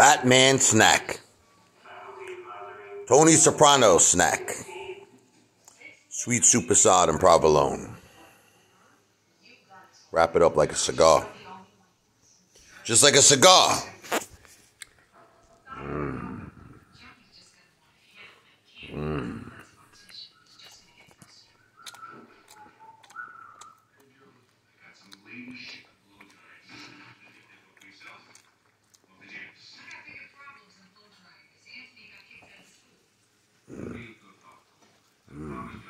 Batman Snack. Tony Soprano Snack. Sweet Supersod and Provolone. Wrap it up like a cigar. Just like a cigar. Mm. Mm. Mm.